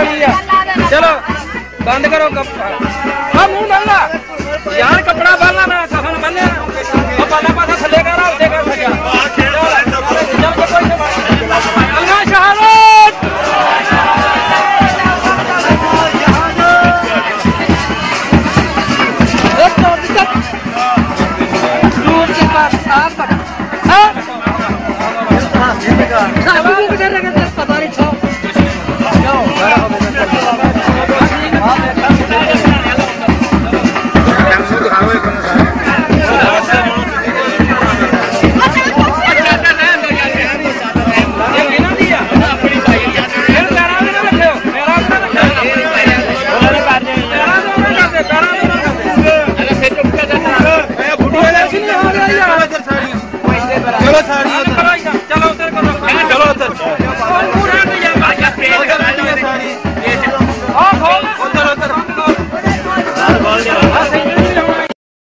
देखो भैया चलो, बंद करो हाँ मुँह डालना यार, कपड़ा डालना ना कफन बने और बना थले कर आओ देखा